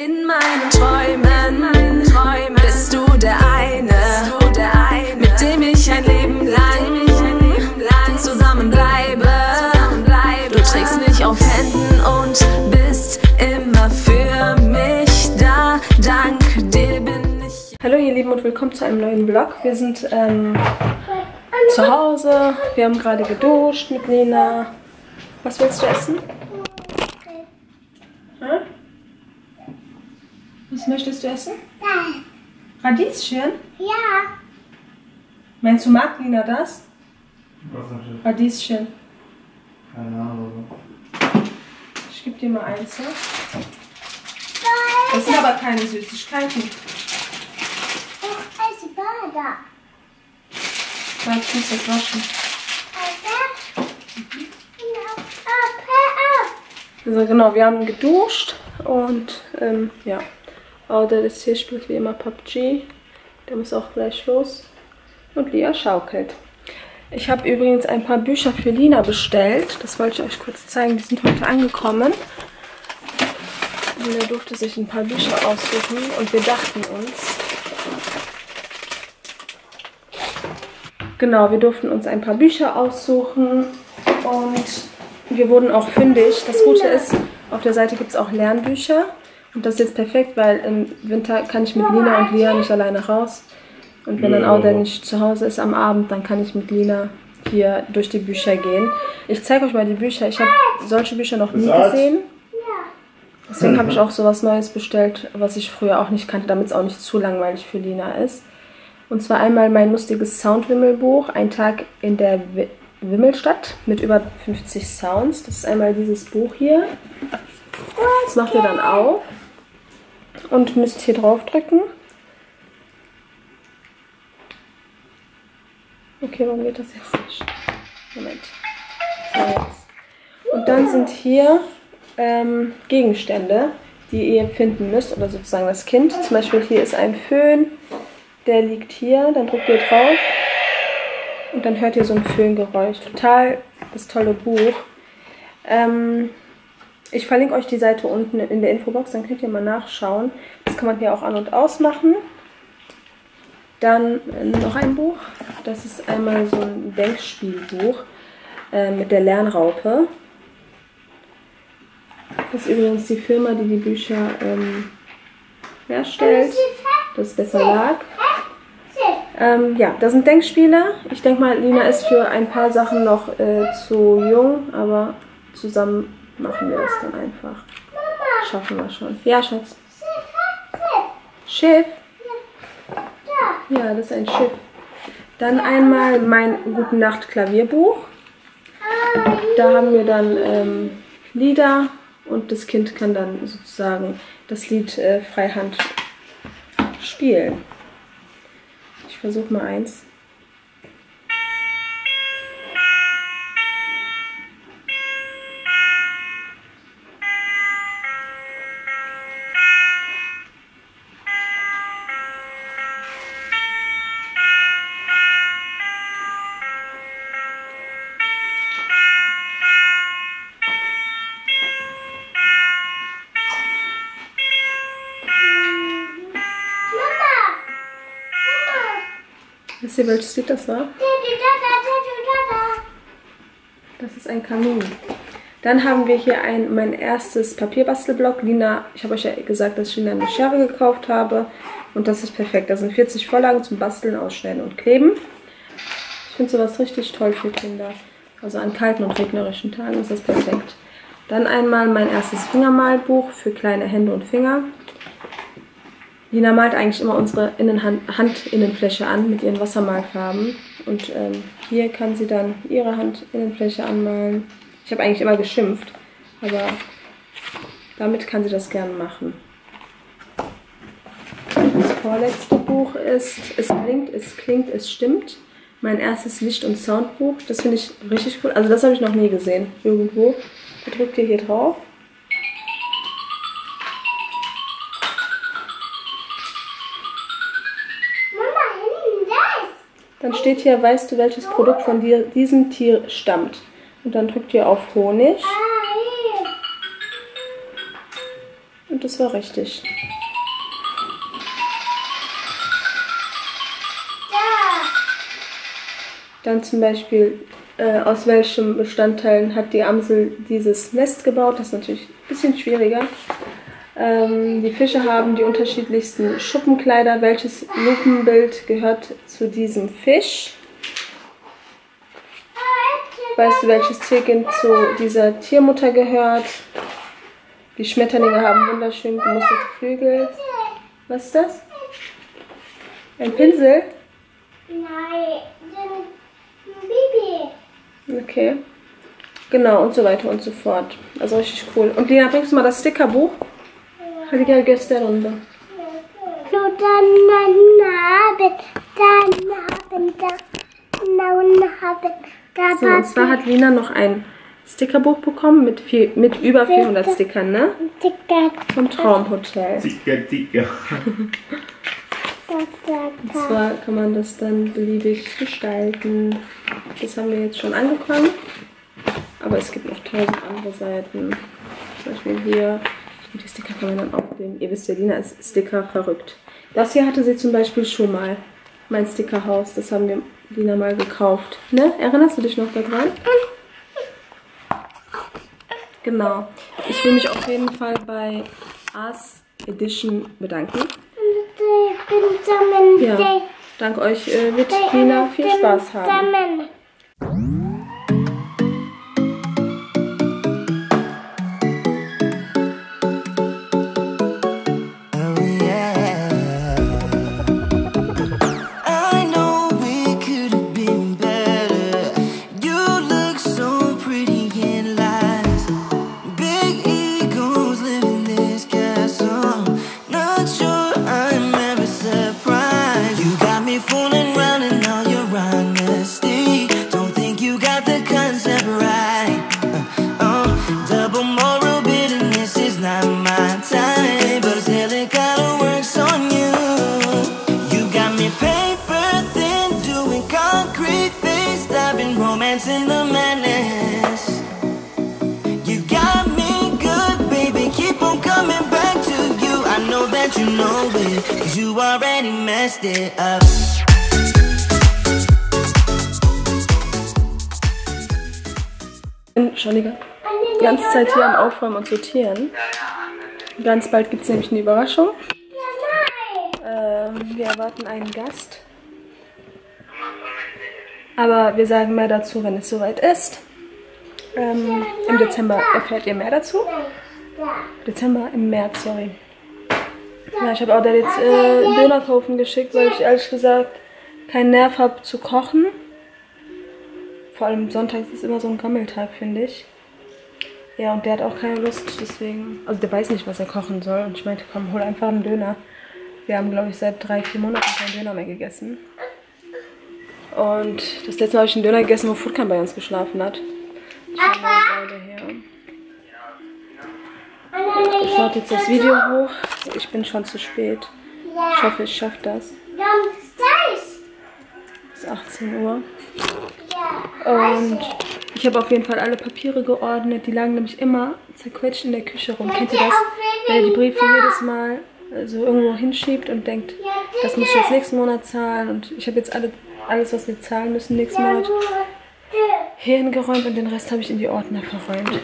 In meinen Träumen, Träumen bist du der eine, mit dem ich ein Leben lang zusammenbleibe. Du trägst mich auf Händen und bist immer für mich da. Dank dir bin ich. Hallo ihr Lieben und willkommen zu einem neuen Vlog. Wir sind ähm, zu Hause, wir haben gerade geduscht mit Lena. Was willst du essen? Hä? Was möchtest du essen? Radieschen? Ja. Meinst du, mag Lina das? Was natürlich? Radieschen. Keine Ahnung. Ich gebe dir mal eins, ja? Das sind aber keine Süßigkeiten. Ich esse Burger. Warte, ich muss das waschen. Also genau, wir haben geduscht und ähm, ja. Aber der ist hier spielt wie immer PUBG. Der muss auch gleich los. Und Lia schaukelt. Ich habe übrigens ein paar Bücher für Lina bestellt. Das wollte ich euch kurz zeigen. Die sind heute angekommen. Lina durfte sich ein paar Bücher aussuchen und wir dachten uns, Genau, wir durften uns ein paar Bücher aussuchen und wir wurden auch fündig. Das Gute ist, auf der Seite gibt es auch Lernbücher und das ist jetzt perfekt, weil im Winter kann ich mit Lina und Lia nicht alleine raus. Und wenn dann Ja. auch der nicht zu Hause ist am Abend, dann kann ich mit Lina hier durch die Bücher gehen. Ich zeige euch mal die Bücher. Ich habe solche Bücher noch nie gesehen. Deswegen habe ich auch so was Neues bestellt, was ich früher auch nicht kannte, damit es auch nicht zu langweilig für Lina ist. Und zwar einmal mein lustiges Soundwimmelbuch, Ein Tag in der Wi- Wimmelstadt mit über 50 Sounds. Das ist einmal dieses Buch hier. Das macht ihr dann auf und müsst hier drauf drücken. Okay, warum geht das jetzt nicht? Moment. So, jetzt. Und dann sind hier ähm, Gegenstände, die ihr finden müsst oder sozusagen das Kind. Zum Beispiel hier ist ein Föhn, der liegt hier. Dann drückt ihr drauf und dann hört ihr so ein Föhngeräusch. Total das tolle Buch. Ähm, ich verlinke euch die Seite unten in der Infobox, dann könnt ihr mal nachschauen. Das kann man hier auch an- und ausmachen. Dann äh, noch ein Buch. Das ist einmal so ein Denkspielbuch äh, mit der Lernraupe. Das ist übrigens die Firma, die die Bücher ähm, herstellt. Das ist der Verlag. Ähm, ja, das sind Denkspiele. Ich denke mal, Lina ist für ein paar Sachen noch äh, zu jung, aber zusammen machen wir das dann einfach. Schaffen wir schon. Ja, Schatz. Schiff? Ja, das ist ein Schiff. Dann einmal mein Gute Nacht Klavierbuch. Da haben wir dann ähm, Lieder und das Kind kann dann sozusagen das Lied äh, freihand spielen. Ich versuche mal eins. Ihr, welches Lied das war? Das ist ein Kamin. Dann haben wir hier ein, mein erstes Papierbastelblock. Lina, ich habe euch ja gesagt, dass ich Lina eine Schere gekauft habe. Und das ist perfekt. Da sind 40 Vorlagen zum Basteln, Ausschneiden und Kleben. Ich finde sowas richtig toll für Kinder. Also an kalten und regnerischen Tagen ist das perfekt. Dann einmal mein erstes Fingermalbuch für kleine Hände und Finger. Lina malt eigentlich immer unsere Innenhand Handinnenfläche an mit ihren Wassermalfarben. Und ähm, hier kann sie dann ihre Handinnenfläche anmalen. Ich habe eigentlich immer geschimpft, aber damit kann sie das gerne machen. Das vorletzte Buch ist Es klingt, es klingt, es stimmt. Mein erstes Licht- und Soundbuch. Das finde ich richtig cool. Also das habe ich noch nie gesehen, irgendwo. Da drückt ihr hier drauf. Steht hier, weißt du, welches Produkt von dir, diesem Tier stammt. Und dann drückt ihr auf Honig. Und das war richtig. Da. Dann zum Beispiel, äh, aus welchen Bestandteilen hat die Amsel dieses Nest gebaut? Das ist natürlich ein bisschen schwieriger. Ähm, die Fische haben die unterschiedlichsten Schuppenkleider. Welches Lupenbild gehört zu diesem Fisch? Weißt du, welches Tierkind zu dieser Tiermutter gehört? Die Schmetterlinge haben wunderschön gemusterte Flügel. Was ist das? Ein Pinsel? Nein, ein Baby. Okay. Genau, und so weiter und so fort. Also richtig cool. Und Lena, bringst du mal das Stickerbuch? Hadi gel göster onu da. So, und zwar hat Lina noch ein Stickerbuch bekommen mit, viel, mit über 400 Stickern, ne? Ticker, Vom Traumhotel. Da, da, Und zwar kann man das dann beliebig gestalten. Das haben wir jetzt schon angefangen. Aber es gibt noch tausend andere Seiten. Zum Beispiel hier. Und die Sticker kann man dann aufnehmen. Ihr wisst ja, Lina ist Sticker verrückt. Das hier hatte sie zum Beispiel schon mal. Mein Stickerhaus. Das haben wir Lina mal gekauft. Ne? Erinnerst du dich noch daran? Genau. Ich will mich auf jeden Fall bei Ars Edition bedanken. Ja, dank euch äh, wird Lina viel Spaß haben. You already messed it up. Die die ganze Zeit hier am Aufräumen und Sortieren. Ganz bald gibt es nämlich eine Überraschung. Ähm, wir erwarten einen Gast. Aber wir sagen mehr dazu, wenn es soweit ist. Ähm, Im Dezember erfährt ihr mehr dazu. Dezember, im März, sorry. Ja, ich habe auch da jetzt äh, Döner kaufen geschickt, weil ich ehrlich gesagt keinen Nerv habe zu kochen. Vor allem sonntags ist immer so ein Gammeltag, finde ich. Ja, und der hat auch keine Lust, deswegen. Also der weiß nicht, was er kochen soll. Und ich meinte, komm, hol einfach einen Döner. Wir haben, glaube ich, seit drei, vier Monaten keinen Döner mehr gegessen. Und das letzte Mal habe ich einen Döner gegessen, wo Furkan bei uns geschlafen hat. Eine Weile her. Ich lade jetzt das Video hoch. Ich bin schon zu spät. Ich hoffe, ich schaffe das. Es ist 18 Uhr. Und ich habe auf jeden Fall alle Papiere geordnet. Die lagen nämlich immer zerquetscht in der Küche rum. Kennt ihr das? Wenn ihr die Briefe jedes Mal so irgendwo hinschiebt und denkt, das muss ich jetzt nächsten Monat zahlen. Und ich habe jetzt alle, alles, was wir zahlen müssen nächsten Monat, hier hingeräumt und den Rest habe ich in die Ordner verräumt.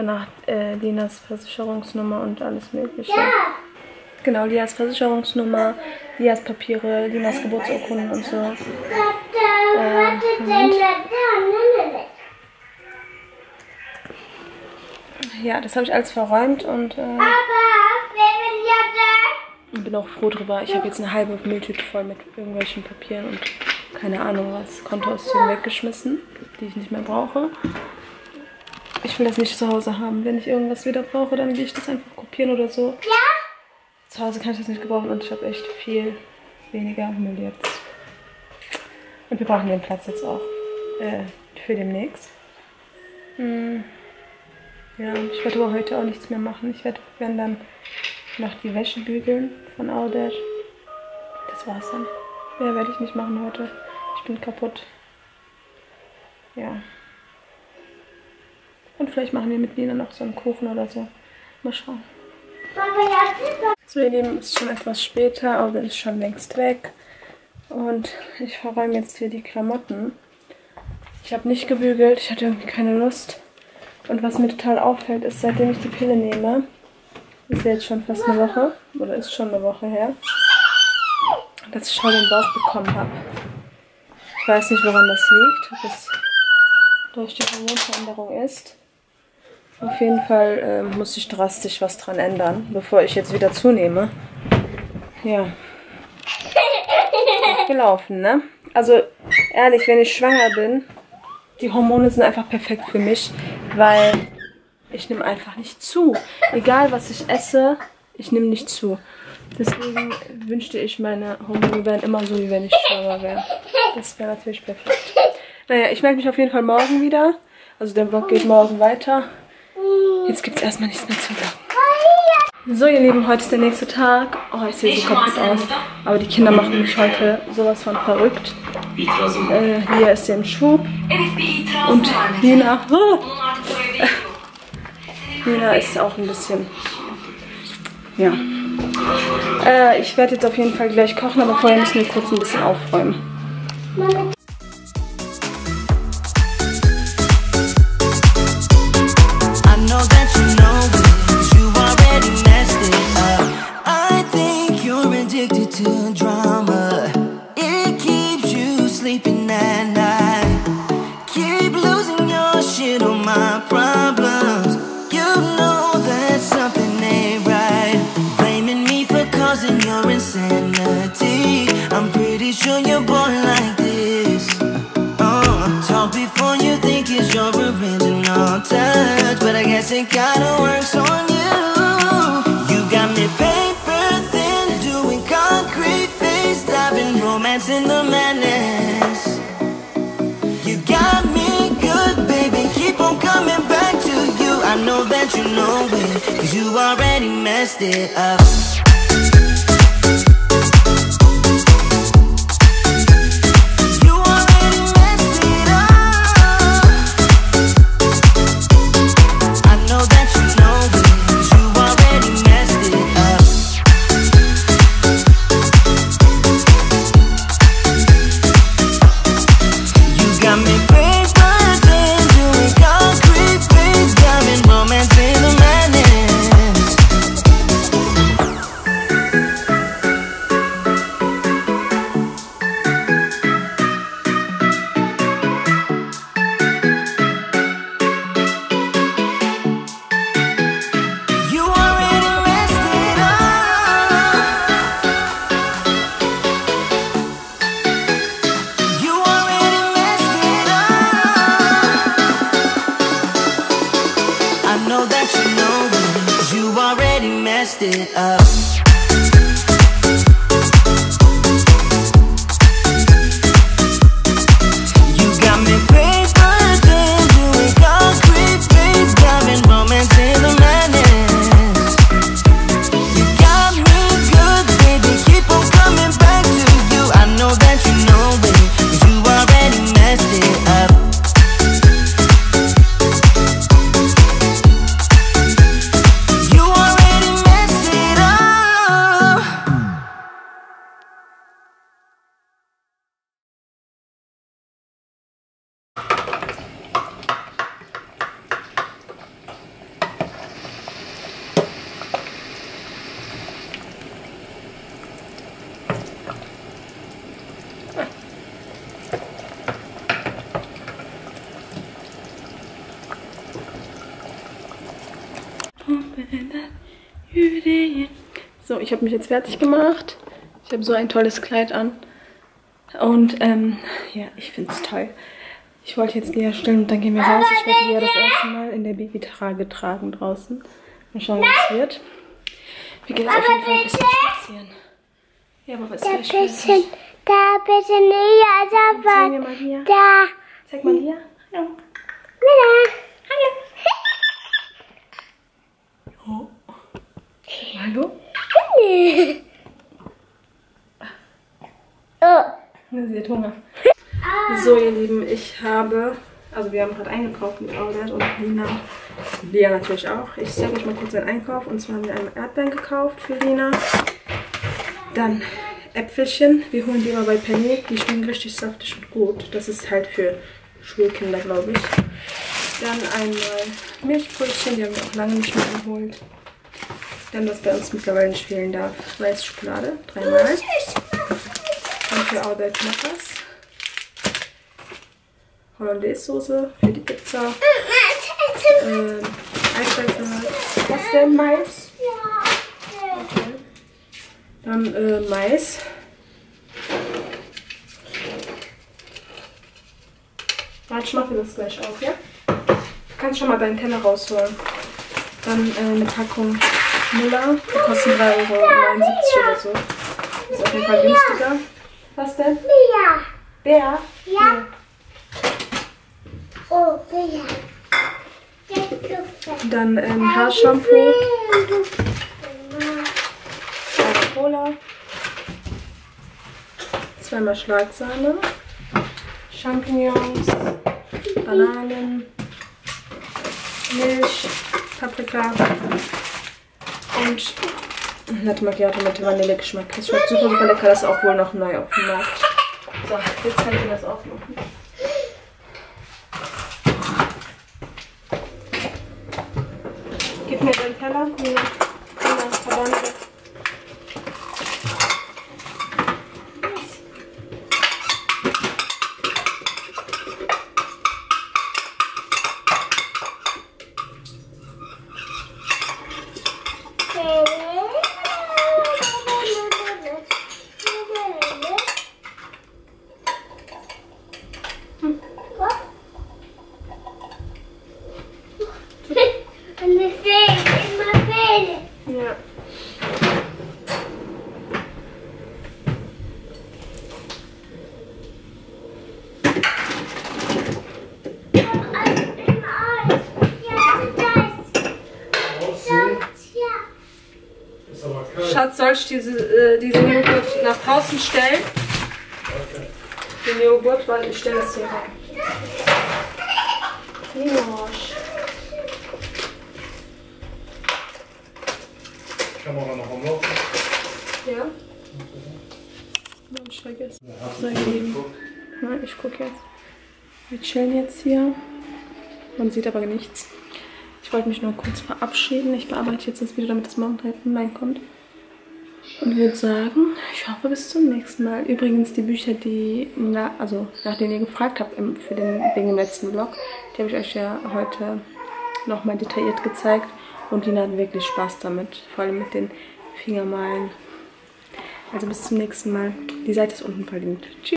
Danach äh, Linas Versicherungsnummer und alles mögliche. Genau, Lias Versicherungsnummer, Lias Papiere, Linas Geburtsurkunden und so. Nein. Ja, das habe ich alles verräumt und äh, ja da. bin auch froh drüber. Ich habe jetzt eine halbe Mülltüte voll mit irgendwelchen Papieren und keine Ahnung was, Kontoauszügen weggeschmissen, die ich nicht mehr brauche. Ich will das nicht zu Hause haben. Wenn ich irgendwas wieder brauche, dann gehe ich das einfach kopieren oder so. Ja? Zu Hause kann ich das nicht gebrauchen und ich habe echt viel weniger Müll jetzt. Und wir brauchen den Platz jetzt auch äh, für demnächst. Hm. Ja, ich werde aber heute auch nichts mehr machen. Ich werde, wenn dann noch die Wäsche bügeln von Audet. Das war's dann. Mehr werde ich nicht machen heute. Ich bin kaputt. Ja. Und vielleicht machen wir mit Nina noch so einen Kuchen oder so. Mal schauen. So, ihr Lieben, es ist schon etwas später, Audel ist schon längst weg. Und ich verräume jetzt hier die Klamotten. Ich habe nicht gebügelt, ich hatte irgendwie keine Lust. Und was mir total auffällt, ist, seitdem ich die Pille nehme, ist ja jetzt schon fast eine Woche, oder ist schon eine Woche her, dass ich schon den Bauch bekommen habe. Ich weiß nicht, woran das liegt, ob es durch die Hormonveränderung ist. Auf jeden Fall ähm, muss ich drastisch was dran ändern, bevor ich jetzt wieder zunehme. Ja. Gelaufen, ne? Also ehrlich, wenn ich schwanger bin, die Hormone sind einfach perfekt für mich, weil ich nehme einfach nicht zu. Egal was ich esse, ich nehme nicht zu. Deswegen wünschte ich, meine Hormone wären immer so, wie wenn ich schwanger wäre. Das wäre natürlich perfekt. Naja, ich melde mich auf jeden Fall morgen wieder. Also der Vlog geht morgen weiter. Jetzt gibt es erstmal nichts mehr zu vloggen. So ihr Lieben, heute ist der nächste Tag. Oh, ich sehe so kaputt aus. Aber die Kinder machen mich heute sowas von verrückt. Äh, hier ist den Schub. Und Lina. Oh, Lina ist auch ein bisschen. Ja. Äh, ich werde jetzt auf jeden Fall gleich kochen, aber vorher müssen wir kurz ein bisschen aufräumen. Talk before you think it's your original touch, but I guess it kinda works on you. You got me paper thin, doing concrete face, diving romance in the madness. You got me good, baby, keep on coming back to you. I know that you know it, cause you already messed it up. So, ich habe mich jetzt fertig gemacht. Ich habe so ein tolles Kleid an. Und ähm, ja, ich finde es toll. Ich wollte jetzt Lea stillen und dann gehen wir raus. Ich werde Lea das erste Mal in der Babytrage tragen draußen. Mal schauen, was wird. Wir gehen jetzt auf jeden Fall ein bisschen spazieren. Ja, aber was Da ist bisschen, da bisschen näher, da Zeig mir mal hier. da. Zeig mal hier. Ja. Hallo? Oh. Sie hat Hunger. So, ihr Lieben, ich habe, also wir haben gerade eingekauft mit Audert und Lina Lea natürlich auch. Ich zeige euch mal kurz den Einkauf. Und zwar haben wir einmal Erdbeeren gekauft für Lina. Dann Äpfelchen. Wir holen die immer bei Penny. Die schmecken richtig saftig und gut. Das ist halt für Schulkinder, glaube ich. Dann einmal Milchbrötchen. Die haben wir auch lange nicht mehr geholt. Dann, was bei uns mittlerweile nicht fehlen darf, Weiße Schokolade. Dreimal. Und für Audel Knappers. Hollandaise-Soße für die Pizza. Ähm, Eiswürfel. Was denn? Mais? Okay. Dann äh, Mais. Warte, ich mache das gleich auf, ja? Du kannst schon mal deinen Teller rausholen. Dann äh, eine Packung Müller. Die kosten 3,79 Euro oder so. Ist auf jeden Fall günstiger. Was denn? Bea. Bär? Ja. Oh, Luft. Dann ähm, Haarshampoo. Eine Cola. Zweimal Schlagsahne. Champignons. Bananen. Milch. Paprika. Und Latte Macchiato mit Vanillegeschmack. Das schmeckt super, super lecker. Das ist auch wohl noch neu auf dem Markt. So, jetzt kann ich das aufmachen. Gib mir den Teller. Nina, Nina, Verband. Und es fehlt immer fehlen. Ja. Im Eis. Ja, das. Aussehen. Ja. Ist aber ich diese, äh, diesen Joghurt nach draußen stellen? Okay. Den Joghurt, weil ich stelle das hier rein. Minosch. Kamera noch am Laufen. Ja? Hab ich Lieben. geguckt? Ja, ich gucke jetzt. Wir chillen jetzt hier. Man sieht aber nichts. Ich wollte mich nur kurz verabschieden. Ich bearbeite jetzt das Video, damit das morgen online kommt. Und würde sagen, ich hoffe bis zum nächsten Mal. Übrigens, die Bücher, die, na, also nach denen ihr gefragt habt im, für den, wegen dem letzten Vlog, die habe ich euch ja heute nochmal detailliert gezeigt. Und Dina hat wirklich Spaß damit. Vor allem mit den Fingermalen. Also bis zum nächsten Mal. Die Seite ist unten verlinkt. Tschüss.